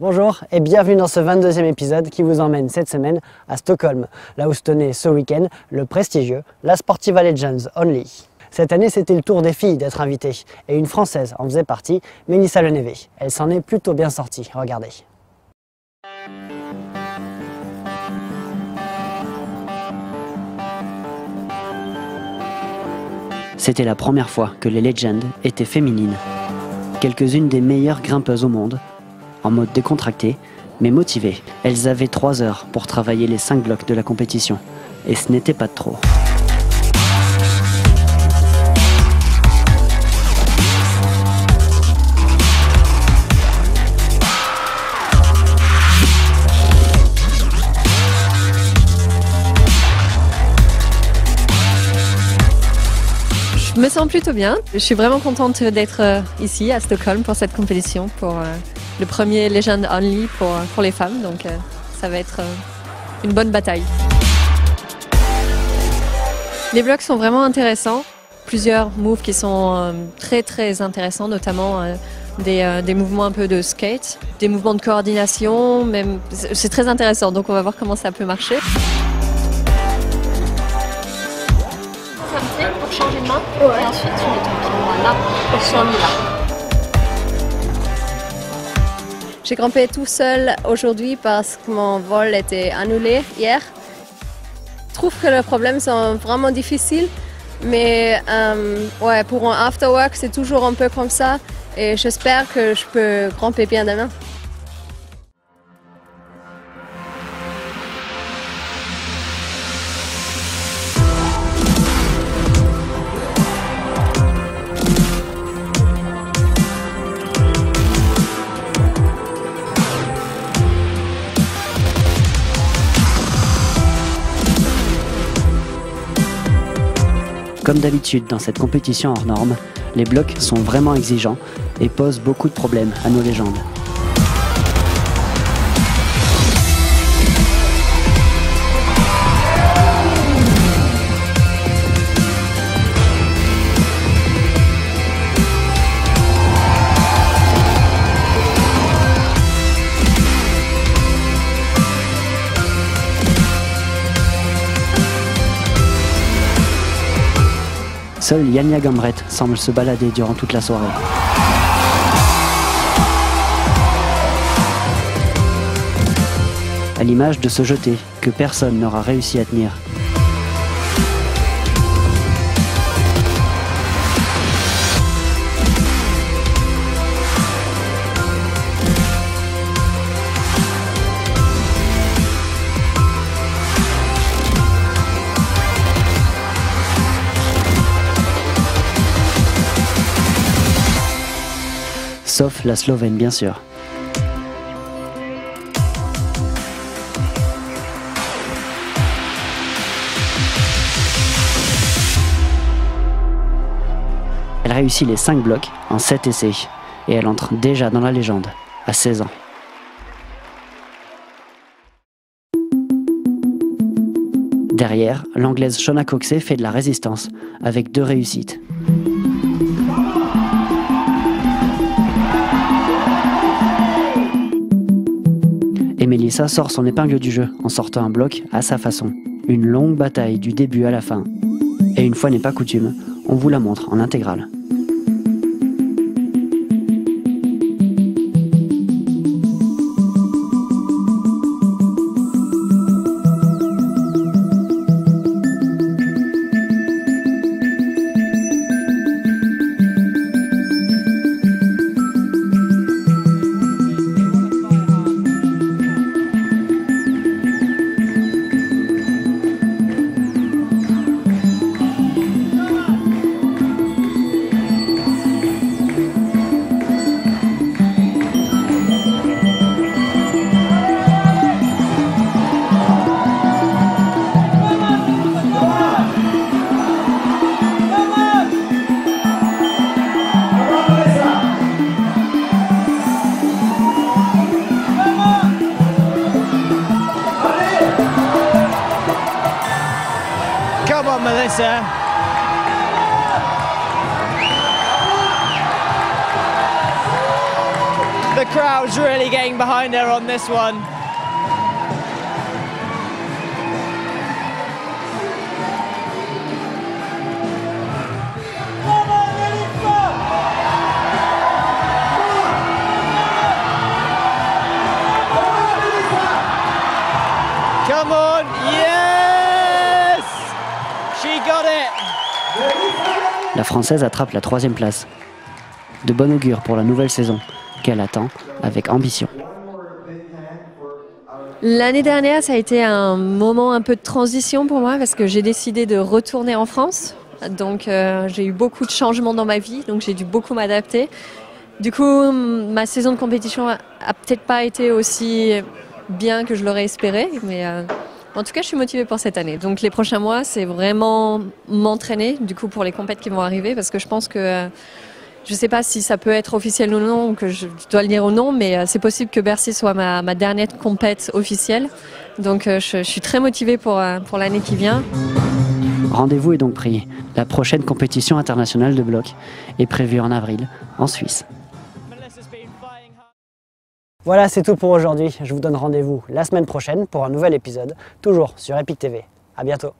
Bonjour et bienvenue dans ce 22e épisode qui vous emmène cette semaine à Stockholm, là où se tenait ce week-end le prestigieux La Sportiva Legends Only. Cette année, c'était le tour des filles d'être invitées et une Française en faisait partie, Mélissa Leneve. Elle s'en est plutôt bien sortie, regardez. C'était la première fois que les Legends étaient féminines. Quelques-unes des meilleures grimpeuses au monde, en mode décontracté, mais motivées. Elles avaient trois heures pour travailler les cinq blocs de la compétition, et ce n'était pas de trop. Je me sens plutôt bien. Je suis vraiment contente d'être euh, ici à Stockholm pour cette compétition, pour euh, le premier Legend Only pour, euh, pour les femmes. Donc ça va être une bonne bataille. Les blocs sont vraiment intéressants. Plusieurs moves qui sont très très intéressants, notamment des, des, mouvements un peu de skate, des mouvements de coordination. Même c'est très intéressant. Donc on va voir comment ça peut marcher. pour changer de main et ensuite tu mets ton pied là celui-là. J'ai grimpé tout seul aujourd'hui parce que mon vol était annulé hier. Je trouve que les problèmes sont vraiment difficiles, mais euh, ouais, pour un after work, c'est toujours un peu comme ça et j'espère que je peux grimper bien demain. Comme d'habitude dans cette compétition hors norme, les blocs sont vraiment exigeants et posent beaucoup de problèmes à nos légendes. Seul Yania Gambret semble se balader durant toute la soirée. À l'image de ce jeté que personne n'aura réussi à tenir. Sauf la Slovène bien sûr. Elle réussit les 5 blocs en 7 essais et elle entre déjà dans la légende à 16 ans. Derrière, l'anglaise Shona Coxey fait de la résistance avec deux réussites. Melissa sort son épingle du jeu en sortant un bloc à sa façon. Une longue bataille du début à la fin. Et une fois n'est pas coutume, on vous la montre en intégrale. Melissa. The crowd's really getting behind her on this one. Come on, La Française attrape la troisième place. De bon augure pour la nouvelle saison, qu'elle attend avec ambition. L'année dernière, ça a été un moment un peu de transition pour moi parce que j'ai décidé de retourner en France. Donc euh, j'ai eu beaucoup de changements dans ma vie, donc j'ai dû beaucoup m'adapter. Du coup, ma saison de compétition a, a peut-être pas été aussi bien que je l'aurais espéré, mais euh, en tout cas, je suis motivée pour cette année. Donc les prochains mois, c'est vraiment m'entraîner du coup pour les compètes qui vont arriver parce que je pense que euh, je ne sais pas si ça peut être officiel ou non, ou que je dois le dire ou non, mais euh, c'est possible que Bercy soit ma, dernière compète officielle. Donc euh, je, suis très motivée pour, pour l'année qui vient. Rendez-vous est donc pris. La prochaine compétition internationale de bloc est prévue en avril, en Suisse. Voilà, c'est tout pour aujourd'hui. Je vous donne rendez-vous la semaine prochaine pour un nouvel épisode, toujours sur Epic TV. À bientôt.